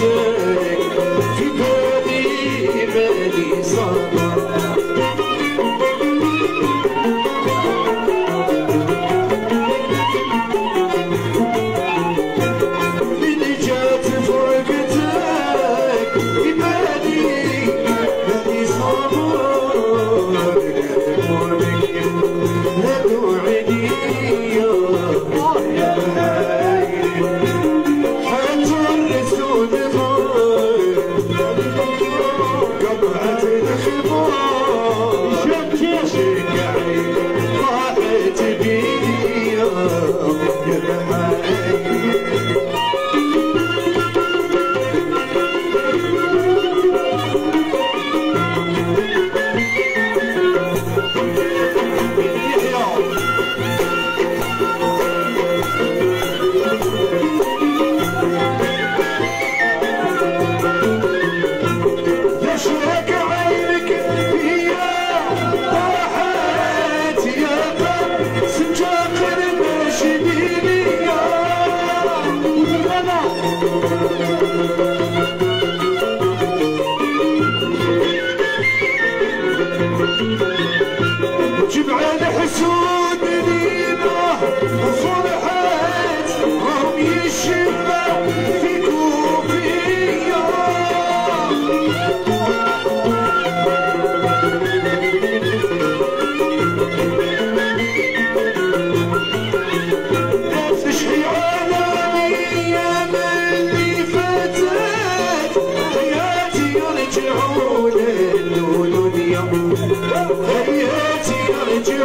في You're the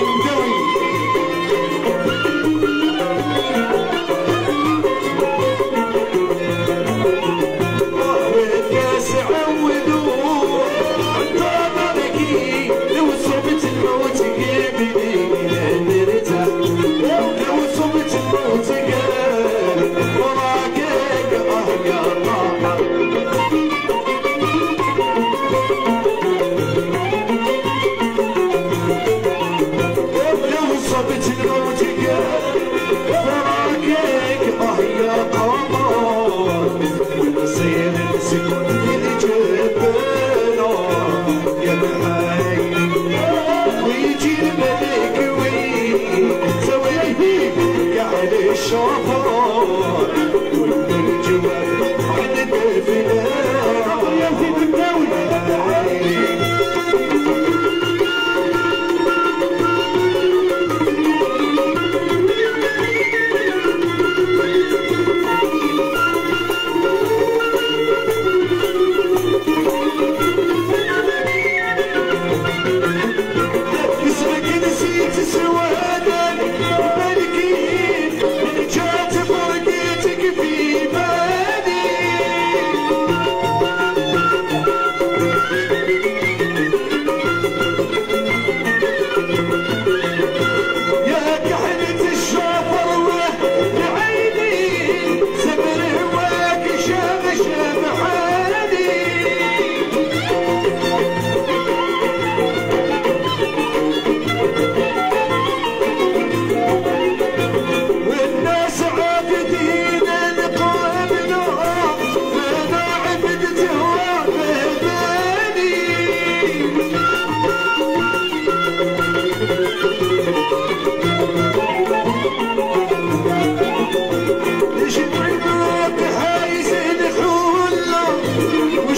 doing.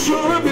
sure